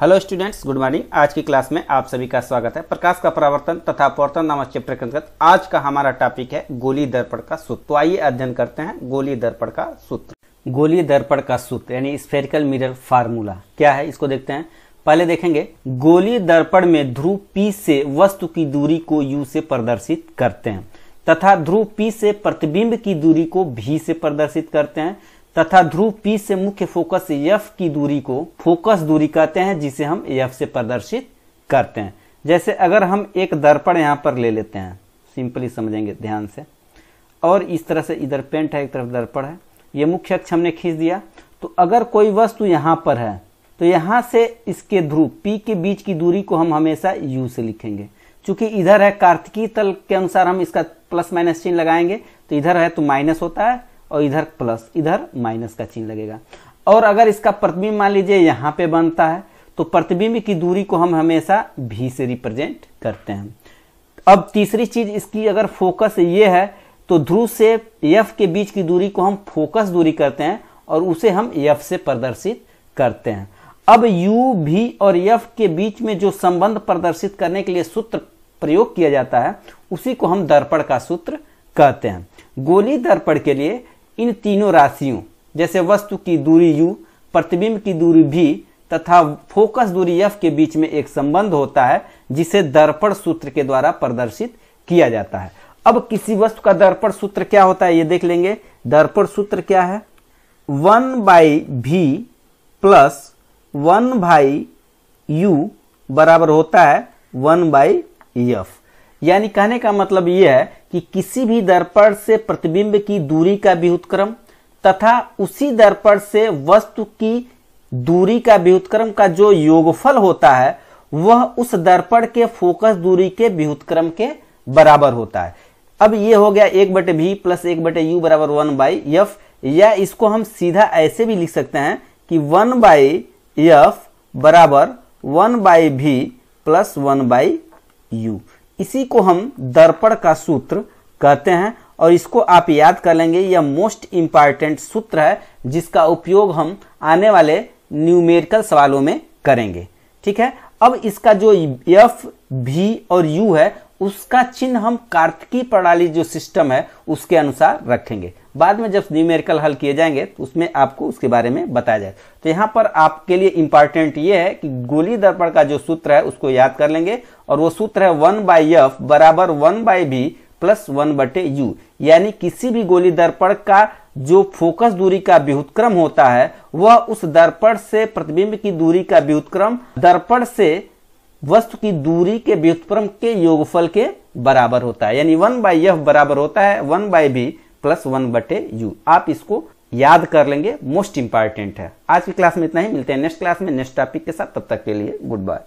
Hello students good morning आज की class में आप सभी का स्वागत है। प्रकाश का परावर्तन तथा अपवर्तन नामक चैप्टर के अंतर्गत आज का हमारा टॉपिक है गोली दर्पण का सूत्र। तो आइए अध्ययन करते हैं गोली दर्पण का सूत्र। गोली दर्पण का सूत्र, यानी स्फेरिकल मिरर फार्मूला क्या है? इसको देखते हैं। पहले देखेंगे। गोली दर्पण में ध्रुव पी से वस्तु की दूरी को यू से प्रदर्शित करते हैं। तथा ध्रुव पी से प्रतिबिंब की दूरी को भी से प्रदर्शित करते हैं। तथा ध्रुव P से मुख्य फोकस F की दूरी को फोकस दूरी कहते हैं, जिसे हम F से प्रदर्शित करते हैं। जैसे अगर हम एक दर्पण यहाँ पर ले लेते हैं, सिंपली समझेंगे ध्यान से। और इस तरह से इधर पेंट है, एक तरफ़ दर्पण है। ये मुख्य अक्ष हमने खींच दिया। तो अगर कोई वस्तु यहाँ पर है तो यहाँ से इसके ध्रुव P के बीच की दूरी को हम हमेशा U से लिखेंगे। चूँकि इधर है कार्तिकी तल के अनुसार हम इसका प्लस माइनस चिन्ह लगाएँगे तो इधर है तो माइनस होता है। और इधर प्लस इधर माइनस का चिन्ह लगेगा। और अगर इसका प्रतिबिंब मान लीजिए यहाँ पे बनता है तो प्रतिबिंब की दूरी को हम हमेशा भी से रिप्रेजेंट करते हैं। अब तीसरी चीज़, इसकी अगर फोकस ये है तो ध्रुव से एफ़ के बीच की दूरी को हम फोकस दूरी करते हैं और उसे हम यफ से प्रदर्शित करते हैं। अब यू भी और यफ के बीच में जो संबंध प्रदर्शित करने के लिए सूत्र प्रयोग किया जाता है, उसी को हम दर्पण का सूत्र कहते हैं। गोली दर्पण के लिए इन तीनों राशियों, जैसे वस्तु की दूरी u, प्रतिबिंब की दूरी v, तथा फोकस दूरी f के बीच में एक संबंध होता है, जिसे दर्पण सूत्र के द्वारा प्रदर्शित किया जाता है। अब किसी वस्तु का दर्पण सूत्र क्या होता है, ये देख लेंगे। दर्पण सूत्र क्या है? One by v plus one by u बराबर होता है वन बाई एफ़ यानी कहने का मतलब यह है कि किसी भी दर्पण से प्रतिबिंब की दूरी का व्युत्क्रम तथा उसी दर्पण से वस्तु की दूरी का व्युत्क्रम का जो योगफल होता है, वह उस दर्पण के फोकस दूरी के व्युत्क्रम के बराबर होता है। अब ये हो गया एक बटे भी प्लस एक बटे यू बराबर वन बाई यफ या इसको हम सीधा ऐसे भी लिख सकते हैं कि वन बाई यफ बराबर one by v plus one by u. इसी को हम दर्पण का सूत्र कहते हैं और इसको आप याद कर लेंगे, यह मोस्ट इंपॉर्टेंट सूत्र है, जिसका उपयोग हम आने वाले न्यूमेरिकल सवालों में करेंगे। ठीक है? अब इसका जो एफ़ भी और यू है उसका चिन्ह हम कार्तिकी प्रणाली जो सिस्टम है, उसके अनुसार रखेंगे। बाद में जब न्यूमेरिकल हल किए जाएँगे तो उसमें आपको उसके बारे में बताया जाए। तो यहाँ पर आपके लिए इंपॉर्टेंट ये है कि गोली दर्पण का जो सूत्र है, उसको याद कर लेंगे। और वो सूत्र है वन बाई एफ़ बराबर one by v plus one बटे यू यानी किसी भी गोली दर्पण का जो फोकस दूरी का व्युत्क्रम होता है, वह उस दर्पण से प्रतिबिंब की दूरी का व्युत्क्रम दर्पण से वस्तु की दूरी के व्युत्क्रम के योगफल के बराबर होता है। यानी वन बाई एफ़ बराबर होता है one by v plus one बटे यू। आप इसको याद कर लेंगे, मोस्ट इंपॉर्टेंट है। आज की क्लास में इतना ही। मिलते हैं नेक्स्ट क्लास में, नेक्स्ट टॉपिक के साथ। तब तक के लिए गुड बाय।